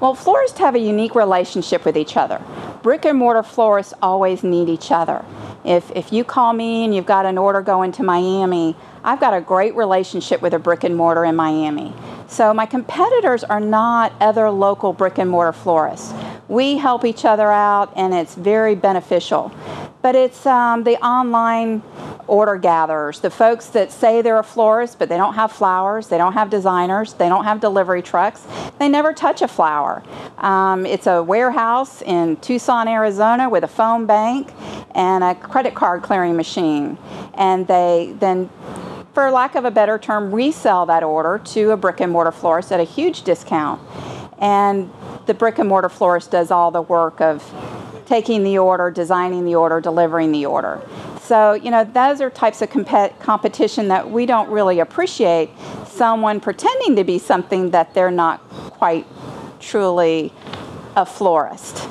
Well, florists have a unique relationship with each other. Brick and mortar florists always need each other. If, if you call me and you've got an order going to Miami, I've got a great relationship with a brick and mortar in Miami. So my competitors are not other local brick and mortar florists. We help each other out and it's very beneficial. But it's um, the online order gatherers, the folks that say they're a florist, but they don't have flowers, they don't have designers, they don't have delivery trucks, they never touch a flower. Um, it's a warehouse in Tucson, Arizona with a phone bank and a credit card clearing machine. And they then for lack of a better term, resell that order to a brick and mortar florist at a huge discount. And the brick and mortar florist does all the work of taking the order, designing the order, delivering the order. So, you know, those are types of comp- competition that we don't really appreciate. Someone pretending to be something that they're not quite truly a florist.